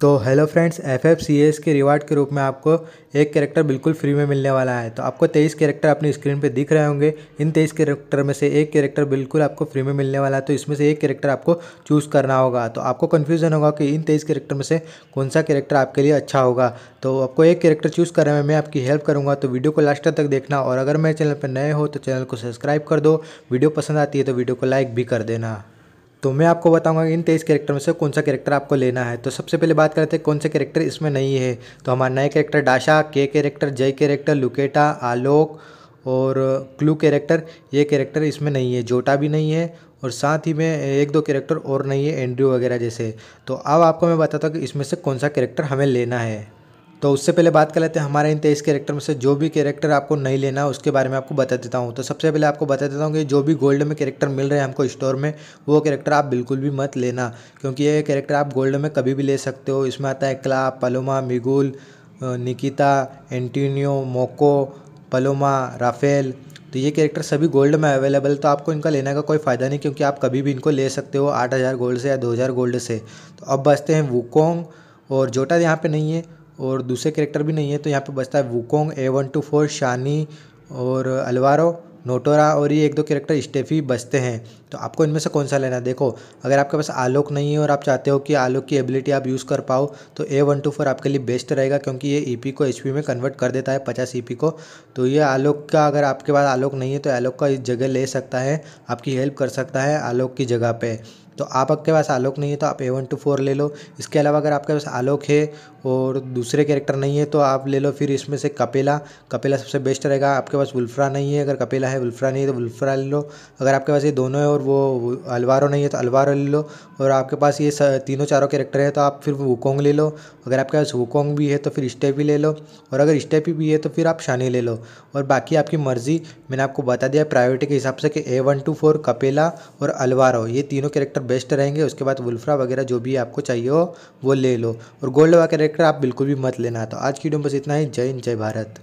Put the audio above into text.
तो hello friends F F C S के reward के रूप में आपको एक कैरेक्टर बिल्कुल फ्री में मिलने वाला है। तो आपको तेईस कैरेक्टर अपनी स्क्रीन पे दिख रहे होंगे। इन तेईस कैरेक्टर में से एक कैरेक्टर बिल्कुल आपको फ्री में मिलने वाला है। तो इसमें से एक कैरेक्टर आपको चूज़ करना होगा। तो आपको कन्फ्यूज़न होगा कि इन तेईस कैरेक्टर में से कौन सा कैरेक्टर आपके लिए अच्छा होगा। तो आपको एक कैरेक्टर चूज़ करने में मैं आपकी हेल्प करूँगा। तो वीडियो को लास्ट तक देखना। और अगर मेरे चैनल पर नए हो तो चैनल को सब्सक्राइब कर दो। वीडियो पसंद आती है तो वीडियो को लाइक भी कर देना। तो मैं आपको बताऊँगा इन तेईस कैरेक्टर में से कौन सा कैरेक्टर आपको लेना है। तो सबसे पहले बात करते हैं कौन से कैरेक्टर इसमें नहीं है। तो हमारा नए कैरेक्टर डाशा के कैरेक्टर जय कैरेक्टर लुकेटा, आलोक और क्लू कैरेक्टर ये कैरेक्टर इसमें नहीं है। जोटा भी नहीं है और साथ ही में एक दो कैरेक्टर और नहीं है एंड्रयू वगैरह जैसे। तो अब आपको मैं बताता हूँ कि इसमें से कौन सा कैरेक्टर हमें लेना है। तो उससे पहले बात कर लेते हैं हमारे इन तेईस कैरेक्टर में से जो भी कैरेक्टर आपको नहीं लेना है उसके बारे में आपको बता देता हूँ। तो सबसे पहले आपको बता देता हूँ कि जो भी गोल्ड में कैरेक्टर मिल रहे हैं हमको स्टोर में, वो कैरेक्टर आप बिल्कुल भी मत लेना। क्योंकि ये कैरेक्टर आप गोल्ड में कभी भी ले सकते हो। इसमें आता है क्ला पलोमा मिगुल निकिता एंटीनियो मोको पलोमा राफेल तो ये कैरेक्टर सभी गोल्ड में अवेलेबल तो आपको इनका लेने का कोई फ़ायदा नहीं, क्योंकि आप कभी भी इनको ले सकते हो आठ हज़ार गोल्ड से या दो हज़ार गोल्ड से। तो अब बचते हैं वुकोंग और जोटा यहाँ पे नहीं है। और दूसरे कैरेक्टर भी नहीं है तो यहाँ पे बचता है Wukong A one two four शानी और अलवारो नोटोरा और ये एक दो कैरेक्टर स्टेफी बचते हैं। तो आपको इनमें से कौन सा लेना है? देखो, अगर आपके पास आलोक नहीं है और आप चाहते हो कि आलोक की एबिलिटी आप यूज़ कर पाओ तो ए वन टू फोर आपके लिए बेस्ट रहेगा क्योंकि ये ईपी को एचपी में कन्वर्ट कर देता है पचास ई को। तो ये आलोक का, अगर आपके पास आलोक नहीं है तो आलोक का इस जगह ले सकता है, आपकी हेल्प कर सकता है आलोक की जगह पर तो आप आपके पास आलोक नहीं है तो आप ए वन टू फोर ले लो। इसके अलावा अगर आपके पास आलोक है और दूसरे कैरेक्टर नहीं है तो आप ले लो फिर इसमें से कपेला। कपेला सबसे बेस्ट रहेगा, आपके पास वुल्फ्रा नहीं है, अगर कपेला है, वुल्फ्रा नहीं है तो वुल्फ्रा ले लो। अगर आपके पास ये दोनों है और वो अलवारो नहीं है तो अलवारो ले लो। और आपके पास ये तीनों चारों कैरेक्टर है तो आप फिर वुकोंग ले लो। अगर आपके पास वुकोंग भी है तो फिर स्टेपी ले लो। और अगर स्टेपी भी है तो फिर आप शानी ले लो। और बाकी आपकी मर्ज़ी, मैंने आपको बता दिया प्रायोरिटी के हिसाब से कि A one two four Capella और अलवारो, ये तीनों कैरेक्टर बेस्ट रहेंगे। उसके बाद वुल्फ्रा वगैरह जो भी आपको चाहिए हो, वो ले लो। और गोल्ड वाला कैरेक्टर आप बिल्कुल भी मत लेना। तो आज की वीडियो में बस इतना ही। जय हिंद, जय भारत।